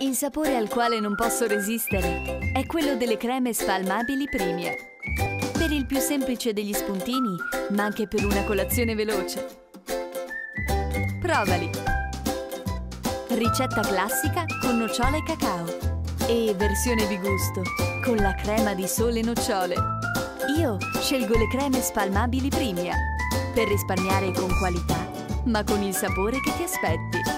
Il sapore al quale non posso resistere è quello delle creme spalmabili Primia. Per il più semplice degli spuntini, ma anche per una colazione veloce. Provali! Ricetta classica con nocciole e cacao. E versione di gusto con la crema di sole nocciole. Io scelgo le creme spalmabili Primia per risparmiare con qualità, ma con il sapore che ti aspetti.